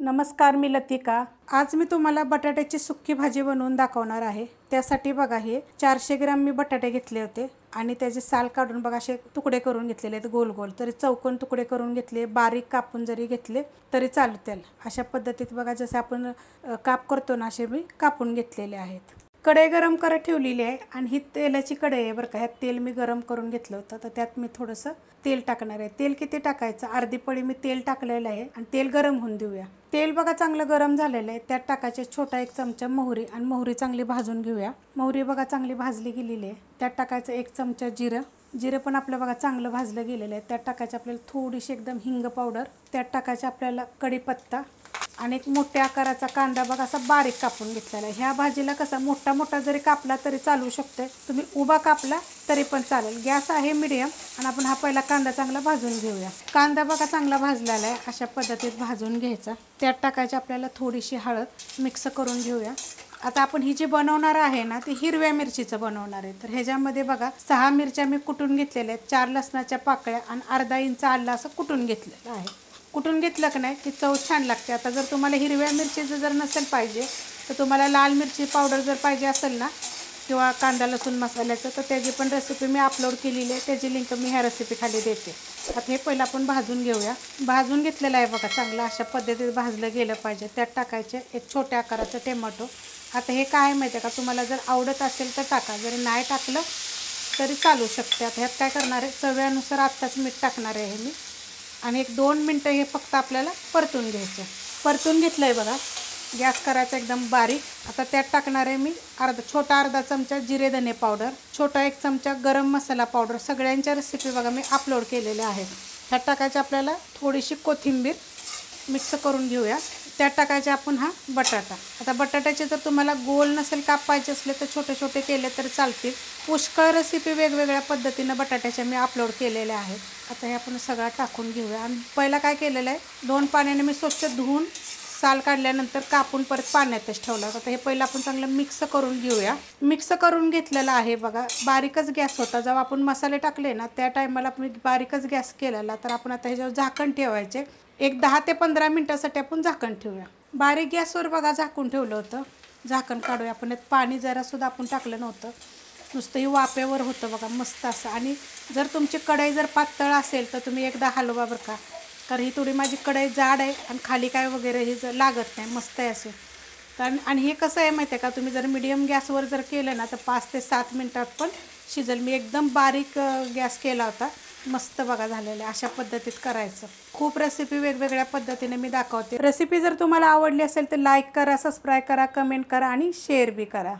नमस्कार मी लतिका. आज मी तुम्हाला बटाट्याची सुक्की भाजी बनवून दाखवणार आहे. त्यासाठी बघा हे चारशे ग्राम मी बटाटे घेतले होते आणि त्याचे साल काढून बघा असे तुकडे करून घेतलेले आहेत गोल गोल. तरी चौकोन तुकडे करून घेतले बारीक कापून जरी घेतले तरी चालतील. अशा पद्धतीत बघा जसे आपण काप करतो ना असे मी कापून घेतलेले आहेत. कढई गरम करत ठेवलेली आहे आणि ही तेलाची कढई आहे बरं का. ह्यात तेल मी गरम करून घेतलं होतं तर त्यात मी थोडंसं तेल टाकणार आहे. तेल किती टाकायचं? अर्धी पळी मी तेल टाकलेलं आहे आणि तेल गरम होऊन देऊया. तेल बघा चांगलं गरम झालेलं आहे. त्यात टाकायचे छोटा एक चमचा मोहरी आणि मोहरी चांगली भाजून घेऊया. मोहरी बघा चांगली भाजली गेलेली आहे. त्यात टाकायचं एक चमचा जिरं. जिरं पण आपलं बघा चांगलं भाजलं गेलेलं आहे. त्यात टाकायचं आपल्याला थोडीशी एकदम हिंग पावडर. त्यात टाकायचं आपल्याला कढीपत्ता. आणि एक मोठ्या आकाराचा कांदा बघा असा बारीक कापून घेतलेला आहे. ह्या भाजीला कसा मोठा मोठा जरी कापला तरी चालू शकतो तुम्ही उभा कापला तरी पण चालेल. गॅस आहे मिडियम आणि आपण हा पहिला कांदा चांगला भाजून घेऊया. कांदा बघा चांगला भाजलेला आहे. अशा पद्धतीत भाजून घ्यायचा. त्यात टाकायची आपल्याला थोडीशी हळद मिक्स करून घेऊया. आता आपण ही जी बनवणार आहे ना ती हिरव्या मिरचीचं बनवणार आहे. तर ह्याच्यामध्ये बघा सहा मिरच्या मी कुटून घेतलेल्या आहेत. चार लसणाच्या पाकळ्या आणि अर्धा इंच आलं असं कुटून घेतलेलं आहे. कुठून घेतलं की नाही की चव छान लागते. आता जर तुम्हाला हिरव्या मिरचीचं जर नसेल पाहिजे तर तुम्हाला लाल मिरची पावडर जर पाहिजे असेल ना किंवा कांदा लसूण मसाल्याचं तर त्याची पण रेसिपी मी अपलोड केलेली आहे. त्याची लिंक मी ह्या रेसिपी खाली देते. आता हे पहिलं आपण भाजून घेऊया. भाजून घेतलेलं आहे बघा चांगलं अशा पद्धतीत भाजलं गेलं पाहिजे. त्यात टाकायचे एक छोट्या आकाराचं टोमॅटो आता हे काय माहिती आहे का? तुम्हाला जर आवडत असेल तर टाका. जरी नाही टाकलं तरी चालू शकते. आता ह्यात काय करणार आहे? चव्यानुसार आत्ताच मीठ टाकणार आहे हे मी. आणि एक दोन मिनटं हे फक्त आपल्याला परतून घ्यायचं. परतून घेतलं आहे बघा. गॅस करायचा एकदम बारीक. आता त्यात टाकणार आहे मी अर्धा छोटा अर्धा चमचा जिरे धने पावडर छोटा एक चमचा गरम मसाला पावडर. सगळ्यांच्या रेसिपी बघा मी अपलोड केलेल्या आहेत. त्यात टाकायची आपल्याला थोडीशी कोथिंबीर. मिक्स करून घेऊया. त्यात टाकायचे आपण हा बटाटा. आता बटाट्याचे जर तुम्हाला गोल नसेल कापायचे पाहिजे असले तर छोटे छोटे केले तर चालतील. पुष्कळ रेसिपी वेगवेगळ्या पद्धतीनं बटाट्याच्या मी अपलोड केलेल्या आहेत. आता हे आपण सगळं टाकून घेऊया. आणि पहिला काय केलेलं आहे? दोन पाण्याने मी स्वच्छ धुवून साल काढल्यानंतर कापून परत पाण्यातच ठेवला होता हे पहिलं आपण चांगलं मिक्स करून घेऊया. मिक्स करून घेतलेलं आहे बघा. बारीकच गॅस होता. जेव्हा आपण मसाले टाकले ना त्या टायमाला आपण बारीकच गॅस केलेला. तर आपण आता ह्याच्यावर झाकण ठेवायचे. एक दहा ते पंधरा मिनटासाठी आपण झाकण ठेवूया. बारीक गॅसवर बघा झाकून ठेवलं होतं. झाकण काढूया. आपण यात पाणी जरासुद्धा आपण टाकलं नव्हतं. नुसतं हे वाफेवर होतं बघा. मस्त असं. आणि जर तुमची कढई जर पातळ असेल तर तुम्ही एकदा हलवा बरं का. कारण ही थोडी माझी कढई जाड आहे आणि खाली काय वगैरे हे जर लागत नाही मस्त आहे असे कारण आणि हे कसं आहे माहिती आहे का? तुम्ही जर मिडियम गॅसवर जर केलं ना तर पाच ते सात मिनटात पण शिजेल. मी एकदम बारीक गॅस केला होता. मस्त बघा झालेलं आहे. अशा पद्धतीत करायचं. खूप रेसिपी वेगवेगळ्या पद्धतीने मी दाखवते. रेसिपी जर तुम्हाला आवडली असेल तर लाईक करा सबस्क्राईब करा कमेंट करा आणि शेअर बी करा.